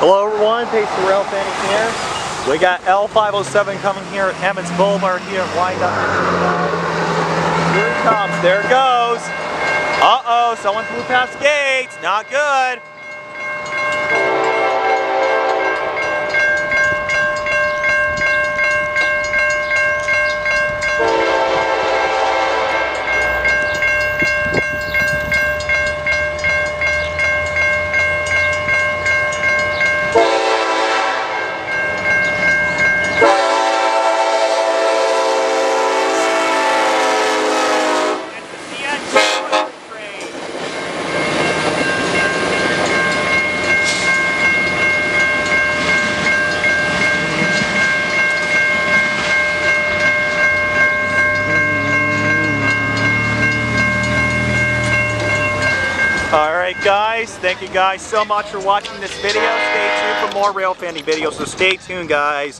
Hello everyone, the Rail Fanning here. We got L507 coming here at Emmons Boulevard here at Wyandotte. Here it comes, there it goes. Uh-oh, someone flew past gates, not good. Alright guys, thank you guys so much for watching this video. Stay tuned for more rail fanning videos, so stay tuned guys.